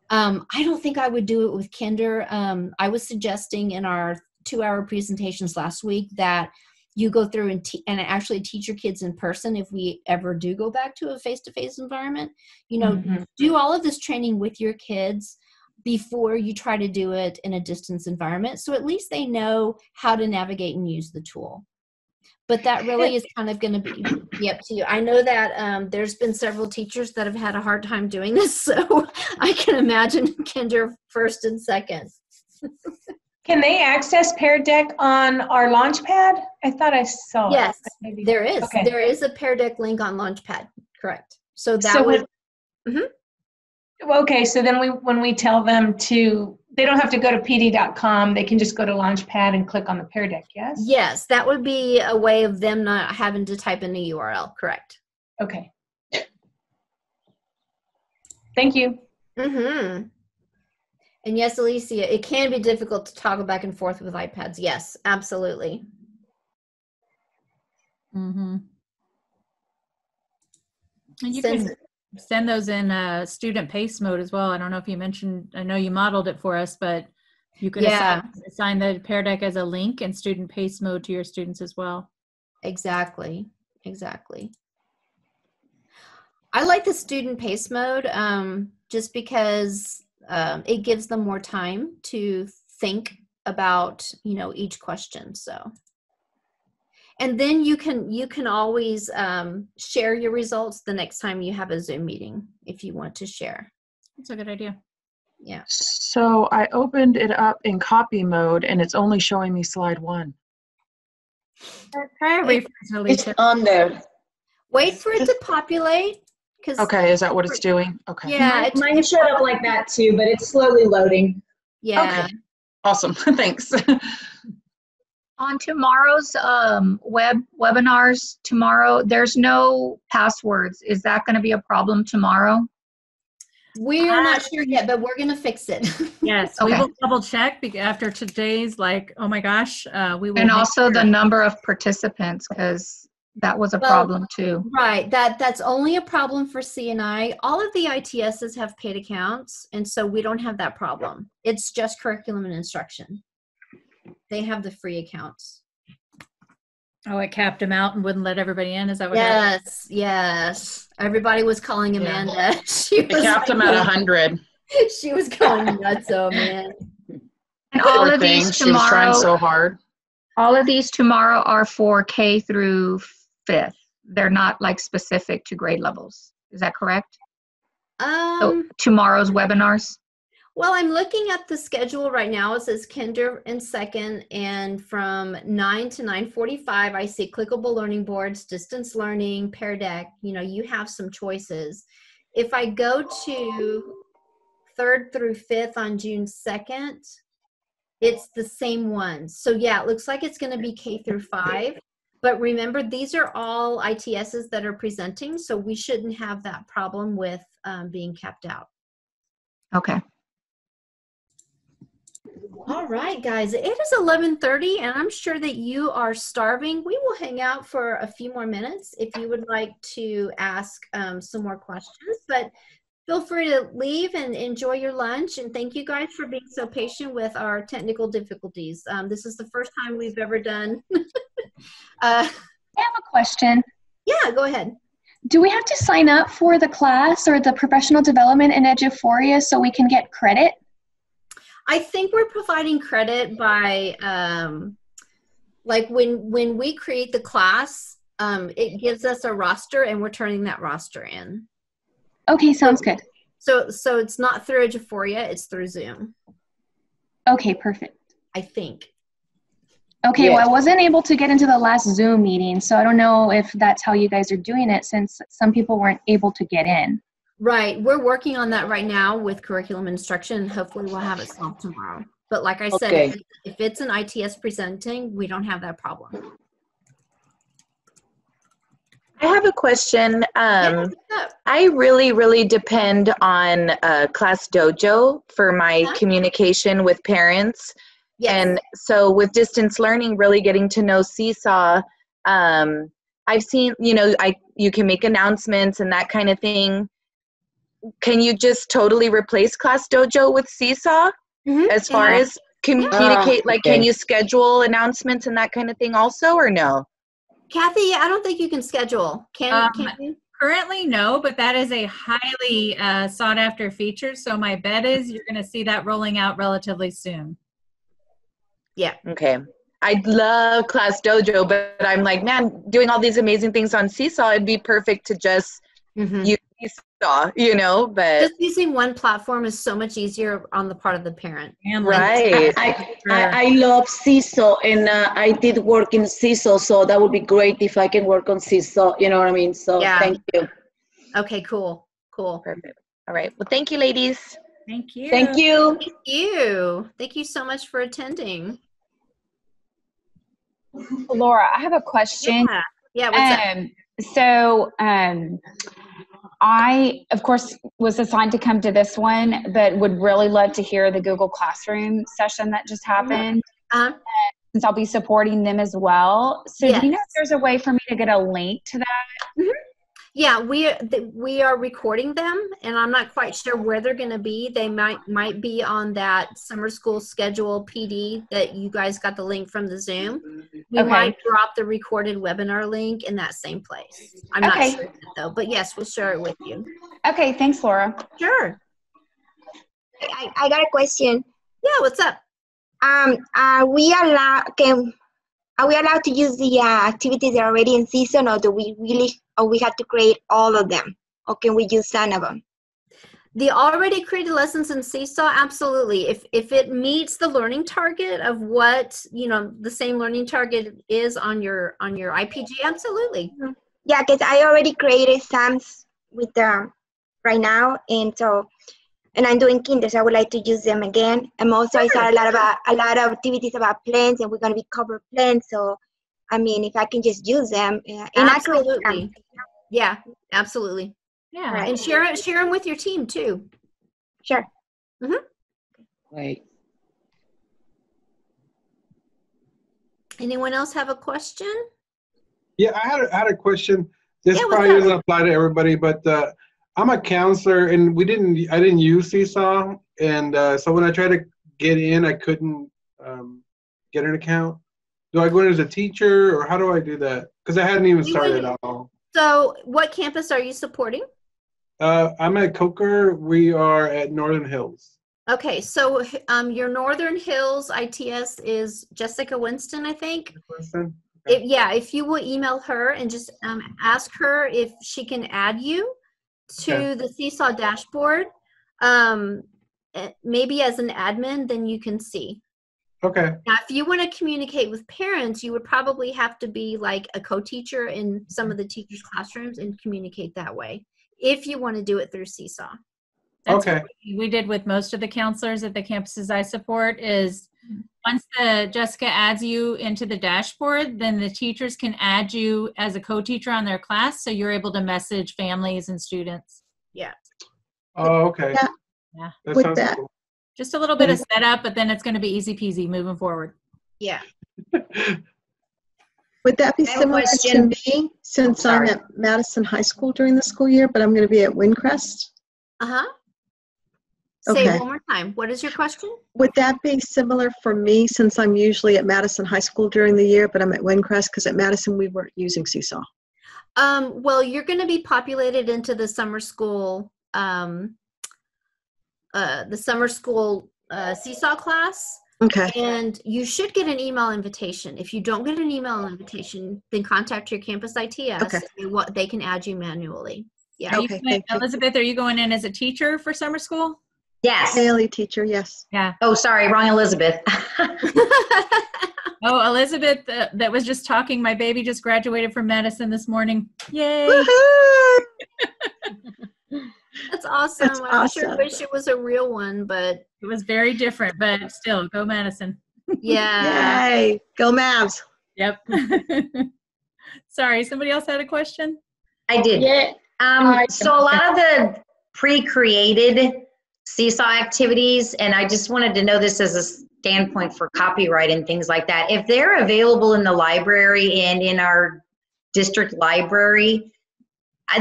um, I don't think I would do it with Kinder. Um, I was suggesting in our two hour presentations last week that you go through and, te- and actually teach your kids in person if we ever do go back to a face to face environment. You know, mm-hmm. do all of this training with your kids before you try to do it in a distance environment. So at least they know how to navigate and use the tool. But that really is kind of going to be, be up to you. I know that um, there's been several teachers that have had a hard time doing this, *laughs* so I can imagine kinder first and second. *laughs* Can they access Pear Deck on our Launchpad? I thought I saw. Yes, maybe- there is. Okay. There is a Pear Deck link on Launchpad. Correct. So that So would Well, Okay, so then we, when we tell them to, they don't have to go to pd.com, they can just go to Launchpad and click on the Pear Deck, yes? yes, that would be a way of them not having to type in the URL. Correct. Okay. Thank you. Mm-hmm. And yes, Alicia, it can be difficult to toggle back and forth with iPads. Yes, absolutely. Mm-hmm. And you Since- can send those in uh, student pace mode as well. I don't know if you mentioned, I know you modeled it for us, but you could Yeah. assign, assign the Pear Deck as a link and student pace mode to your students as well. Exactly. Exactly. I like the student pace mode um, just because um, it gives them more time to think about, you know, each question. So, and then you can you can always um, share your results the next time you have a Zoom meeting if you want to share. That's a good idea. Yeah. So I opened it up in copy mode and it's only showing me slide one. Try a refresh, It's on there. Wait for it to populate. Cause Okay, is that what it's doing? Okay. Yeah. it- Mine showed up like that too, but it's slowly loading. yeah. Okay. Awesome. *laughs* Thanks. On tomorrow's um, web webinars tomorrow, there's no passwords. Is that going to be a problem tomorrow? We are not sure yet, but we're gonna fix it. *laughs* Yes, we will double check after today's like, oh my gosh, uh, we will. And make also the number of participants, because that was a Well, problem too. Right. That that's only a problem for CNI. All of the ITSs have paid accounts, and so we don't have that problem. It's just curriculum and instruction. They have the free accounts. Oh, it capped him out and wouldn't let everybody in. Is that what happened? Yes, yes. Everybody was calling Yeah. Amanda. *laughs* She It was capped them at a hundred. *laughs* She was going nuts, oh man. And all Poor of thing. these She was trying tomorrow, so hard. all of these tomorrow are for K through fifth. They're not like specific to grade levels. Is that correct? So Um, tomorrow's webinars? Well, I'm looking at the schedule right now. It says kinder and second, and from nine to nine forty-five, I see clickable learning boards, distance learning, Pear Deck. You know, you have some choices. If I go to third through fifth on June second, it's the same ones. So yeah, it looks like it's going to be K through five. But remember, these are all ITSs that are presenting, so we shouldn't have that problem with um, being kept out. Okay. All right, guys. It is 11:30 and I'm sure that you are starving. We will hang out for a few more minutes if you would like to ask um, some more questions, but feel free to leave and enjoy your lunch and thank you guys for being so patient with our technical difficulties. Um, this is the first time we've ever done. *laughs* uh, I have a question. yeah, go ahead. Do we have to sign up for the class or the professional development in Eduphoria so we can get credit? I think we're providing credit by um, like when when we create the class, um, it gives us a roster and we're turning that roster in. Okay, sounds good. So so it's not through Eduphoria, it's through Zoom. Okay, perfect. I think. Okay, Yes. well, I wasn't able to get into the last Zoom meeting, so I don't know if that's how you guys are doing it since some people weren't able to get in. Right, we're working on that right now with curriculum instruction. Hopefully, we'll have it solved tomorrow. But like I said, Okay. if, if it's an ITS presenting, we don't have that problem. I have a question. Um, what's up? I really, really depend on uh, Class Dojo for my Huh? communication with parents. Yes. And so with distance learning, really getting to know Seesaw, um, I've seen, you know, I you can make announcements and that kind of thing. Can you just totally replace Class Dojo with Seesaw Mhm. as far Yeah. as communicate? like, can you schedule announcements and that kind of thing also, or no? Kathy, I don't think you can schedule. Can, Um, can you? Currently, no, but that is a highly uh, sought after feature. So my bet is you're going to see that rolling out relatively soon. Yeah. Okay. I love Class Dojo, but I'm like, man, doing all these amazing things on Seesaw, it'd be perfect to just Mhm. use Seesaw, you know, but Just using one platform is so much easier on the part of the parent. And right. I, I, I love Seesaw and uh, I did work in Seesaw, so that would be great if I can work on Seesaw. You know what I mean? So Yeah. thank you. Okay, cool. Cool. Perfect. All right. Well, thank you, ladies. Thank you. Thank you. Thank you. Thank you so much for attending. Laura, I have a question. Yeah. Yeah, what's up? Um, so, um, I, of course, was assigned to come to this one, but would really love to hear the Google Classroom session that just happened. Uh-huh. Since I'll be supporting them as well. So, do you know if there's a way for me to get a link to that? Yeah, we th- we are recording them, and I'm not quite sure where they're going to be. They might might be on that summer school schedule PD that you guys got the link from the Zoom. We Okay. might drop the recorded webinar link in that same place. I'm Okay. not sure yet, though, but yes, we'll share it with you. Okay, thanks, Laura. Sure. I, I got a question. Yeah, what's up? Um, are we allowed? Can are we allowed to use the uh, activities that are already in Seesaw, or do we really, or we have to create all of them, or can we use some of them? The already created lessons in Seesaw, absolutely. If if it meets the learning target of what you know, the same learning target is on your on your IPG, absolutely. Mm-hmm. Yeah, because I already created some with them right now, and so and I'm doing kinder, so I would like to use them again. And also, I saw a lot about a lot of activities about plants, and we're gonna be cover plants. So, I mean, if I can just use them, yeah, and I create them. Absolutely. Yeah, absolutely. Yeah. Right. And share it share them with your team too. Sure. Right. Anyone else have a question? Yeah, I had a, I had a question. This Yeah, probably doesn't apply to everybody, but uh, I'm a counselor, and we didn't. I didn't use Seesaw, and uh, so when I tried to get in, I couldn't um, get an account. Do I go in as a teacher, or how do I do that? Because I hadn't even started at all. So, what campus are you supporting? Uh, I'm at Coker. We are at Northern Hills. Okay, so um, your Northern Hills ITS is Jessica Winston, I think. Winston? If, yeah, if you will email her and just um, ask her if she can add you to Okay. the Seesaw dashboard, um, eh, maybe as an admin, then you can see. Okay. Now, if you want to communicate with parents, you would probably have to be like a co-teacher in some of the teachers' classrooms and communicate that way. If you want to do it through Seesaw. That's Okay. what we did with most of the counselors at the campuses I support is mm-hmm. once the Jessica adds you into the dashboard, then the teachers can add you as a co-teacher on their class, so you're able to message families and students. Yeah. Oh, okay. Yeah. Yeah. That With sounds that- cool. Just a little bit of setup, but then it's going to be easy peasy moving forward. Yeah. *laughs* Would that be I have a similar to me, since I'm Sorry. at Madison High School during the school year, but I'm going to be at Windcrest? Uh huh. Say Okay. it one more time. What is your question? Would that be similar for me, since I'm usually at Madison High School during the year, but I'm at Windcrest, because at Madison, we weren't using Seesaw? Um, well, you're going to be populated into the summer school, um, uh, the summer school uh, seesaw class, Okay, and you should get an email invitation. If you don't get an email invitation, then contact your campus ITS. Okay. and what they can add you manually. Yeah. Are you Okay, going- thank you. Elizabeth, are you going in as a teacher for summer school? Yes. daily teacher, yes. Yeah. Oh, sorry, wrong Elizabeth. *laughs* *laughs* Oh, Elizabeth, uh, that was just talking. My baby just graduated from medicine this morning. Yay! *laughs* Woohoo! That's awesome. That's I sure wish it was a real one, but It was very different, but still, go Madison. yeah. Yay, go Mavs. Yep. *laughs* Sorry, somebody else had a question? I did. Yeah. Um, so a lot of the pre-created seesaw activities, and I just wanted to know this as a standpoint for copyright and things like that. If they're available in the library and in our district library,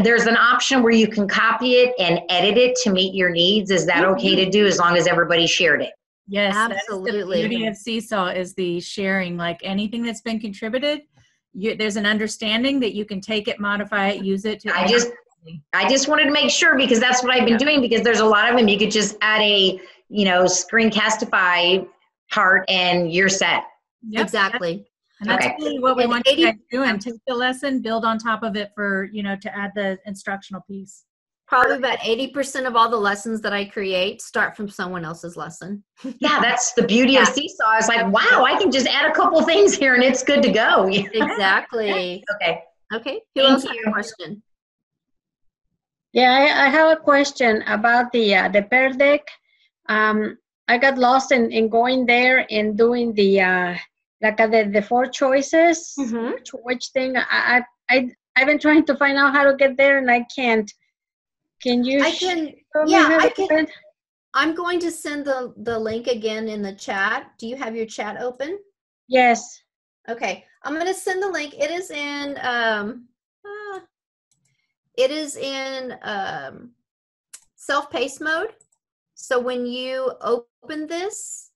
there's an option where you can copy it and edit it to meet your needs. Is that mm-hmm. okay to do as long as everybody shared it? Yes, Absolutely. The beauty of Seesaw is the sharing. Like anything that's been contributed, you, there's an understanding that you can take it, modify it, use it. To I just I just wanted to make sure because that's what I've been doing because there's a lot of them. You could just add a, you know, screencastify part and you're set. Yep. Exactly. And that's Okay. really what we And want you guys to do and take the lesson, build on top of it for, you know, to add the instructional piece. Probably about 80% of all the lessons that I create start from someone else's lesson. Yeah, *laughs* that's the beauty of Seesaw. It's like, wow, I can just add a couple things here and it's good to go. *laughs* Exactly. Okay. Okay. Who Thank else has a question? Yeah, I, I have a question about the uh, the Pear Deck. Um, I got lost in, in going there and doing the uh, like the, the four choices. Mm-hmm. Which, which thing I, I I I've been trying to find out how to get there and I can't. Can you? I can, yeah, I can. I'm going to send the, the link again in the chat. Do you have your chat open? Yes. Okay, I'm going to send the link. It is in, um, uh, it is in um, self-paced mode. So when you open this,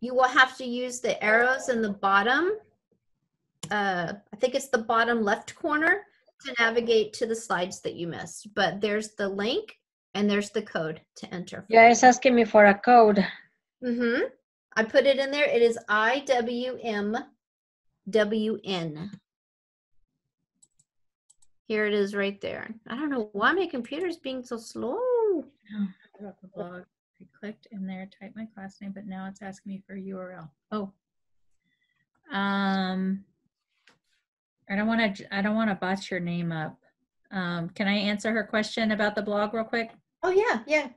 you will have to use the arrows in the bottom. Uh, I think it's the bottom left corner to navigate to the slides that you missed. But there's the link and there's the code to enter. Yeah, it's asking me for a code. Mm-hmm. I put it in there. It is IWMWN. Here it is right there. I don't know why my computer's being so slow. I got the blog. I clicked in there, typed my class name, but now it's asking me for a URL. Oh. Um, I don't want to, I don't want to botch your name up. Um, can I answer her question about the blog real quick? Oh yeah, yeah.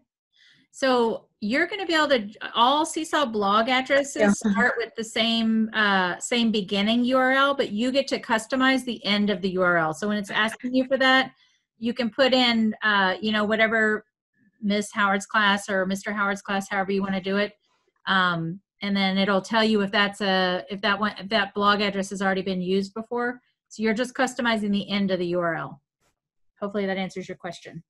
So you're going to be able to all Seesaw blog addresses Yeah. start with the same uh, same beginning URL, but you get to customize the end of the URL. So when it's asking you for that, you can put in uh, you know whatever Miss Howard's class or Mr. Howard's class, however you want to do it, um, and then it'll tell you if that's a if that one if that blog address has already been used before. So you're just customizing the end of the URL. Hopefully that answers your question.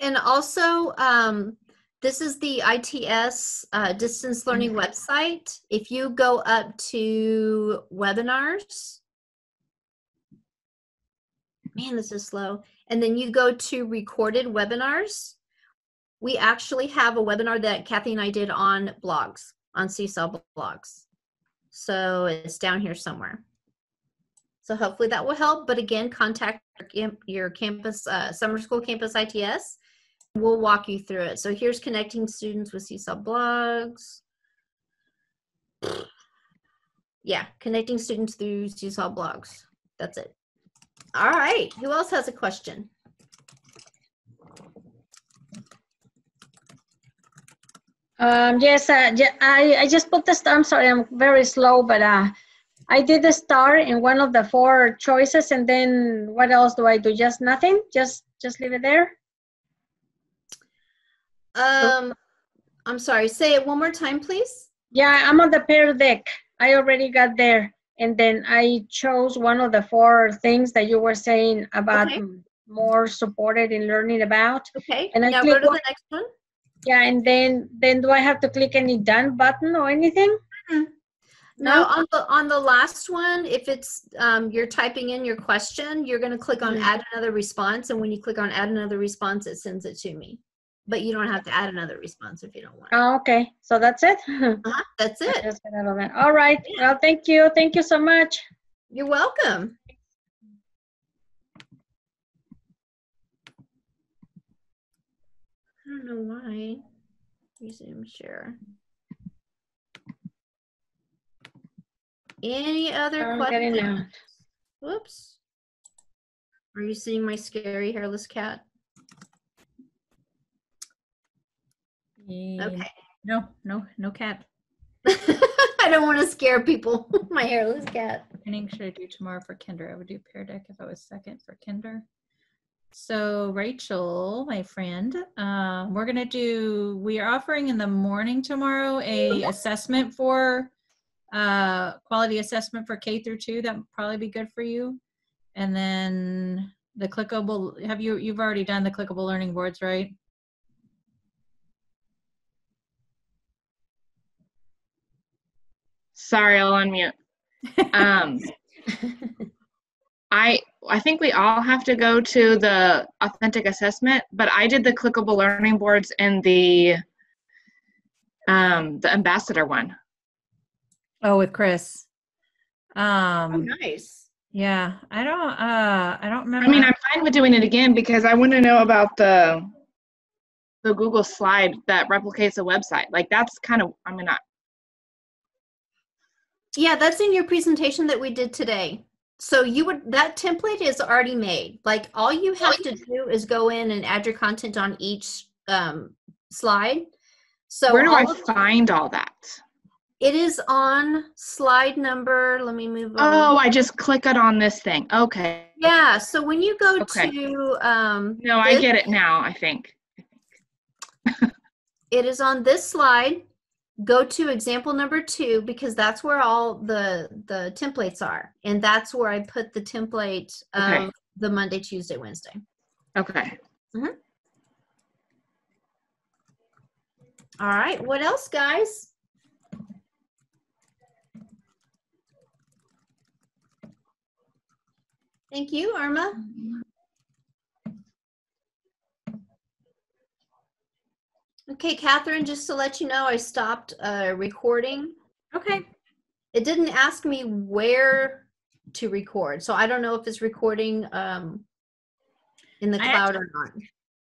And also, um, this is the ITS uh, distance learning website. If you go up to webinars, man, this is slow. And then you go to recorded webinars. We actually have a webinar that Kathy and I did on blogs, on Seesaw blogs. So it's down here somewhere. So hopefully that will help. But again, contact your campus, uh, summer school campus ITS. We'll walk you through it. So here's connecting students with Seesaw blogs. Yeah, connecting students through Seesaw blogs. That's it. All right. Who else has a question? Um, yes, uh, yeah, I, I just put the star. I'm sorry, I'm very slow, but uh, I did the star in one of the four choices, and then what else do I do? Just nothing? Just just leave it there? Um, I'm sorry. Say it one more time, please. Yeah, I'm on the Pear Deck. I already got there, and then I chose one of the four things that you were saying about Okay. more supported in learning about. Okay. And I now go to the next one. Yeah, and then then do I have to click any done button or anything? No, on the on the last one, if it's um, you're typing in your question, you're going to click on Mhm. add another response, and when you click on add another response, it sends it to me. But you don't have to add another response if you don't want. Oh, okay. So that's it. *laughs* Uh-huh, that's it. just got out of that. All right. Well, thank you. Thank you so much. You're welcome. Don't know why. Resume share. Any other oh, I'm getting questions? out. Whoops. Are you seeing my scary hairless cat? Okay. No, no, no cat. *laughs* I don't want to scare people. *laughs* my hairless cat. Training should I do tomorrow for Kinder? I would do Pear Deck if I was second for Kinder. So Rachel, my friend, uh, we're gonna do. We are offering in the morning tomorrow a assessment for uh, quality assessment for K through two. That would probably be good for you. And then the clickable. Have you? You've already done the clickable learning boards, right? Sorry, I'll unmute. *laughs* Um, *laughs* I I think we all have to go to the authentic assessment, but I did the clickable learning boards and the um the ambassador one. Oh, with Chris. Um, Oh, nice. Yeah, I don't. Uh, I don't remember. I mean, I'm fine with doing it again because I want to know about the the Google slide that replicates a website. Like that's kind of I mean, I, Yeah, that's in your presentation that we did today. So you would that template is already made. Like all you have to do is go in and add your content on each um, slide. So where do I find all that? it is on slide number. Let me move. on. Oh. I just click it on this thing. Okay. yeah. So when you go Okay. to um, No, I get it now. I think. It is on this slide. Go to example number two because that's where all the the templates are, and that's where I put the template of Okay. the Monday, Tuesday, Wednesday. Okay. Mhm. All right. What else, guys? Thank you, Irma. Okay, Katherine, just to let you know, I stopped uh, recording. Okay. It didn't ask me where to record, so I don't know if it's recording um, in the iCloud or not.